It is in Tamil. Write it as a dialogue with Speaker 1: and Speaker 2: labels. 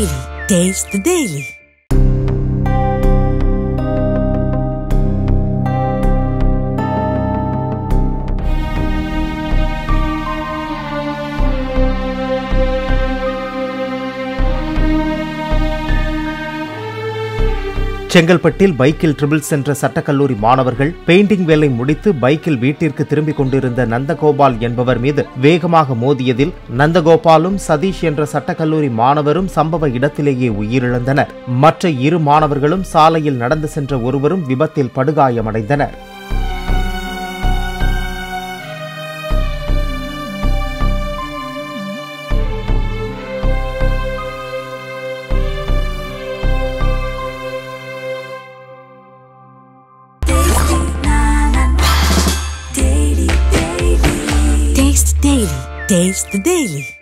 Speaker 1: Daily. Taste the Daily.
Speaker 2: செங்கல்பட்டில் பைக்கில் ட்ரிபிள் சென்ற சட்டக்கல்லூரி மாணவர்கள் பெயிண்டிங் வேலை முடித்து பைக்கில் வீட்டிற்கு திரும்பிக் கொண்டிருந்த நந்தகோபால் என்பவர் மீது வேகமாக மோதியதில் நந்தகோபாலும் சதீஷ் என்ற சட்டக்கல்லூரி மாணவரும் சம்பவ இடத்திலேயே உயிரிழந்தனர். மற்ற இரு மாணவர்களும் சாலையில் நடந்து சென்ற ஒருவரும் விபத்தில் படுகாயமடைந்தனர்.
Speaker 1: Dave's the Daily.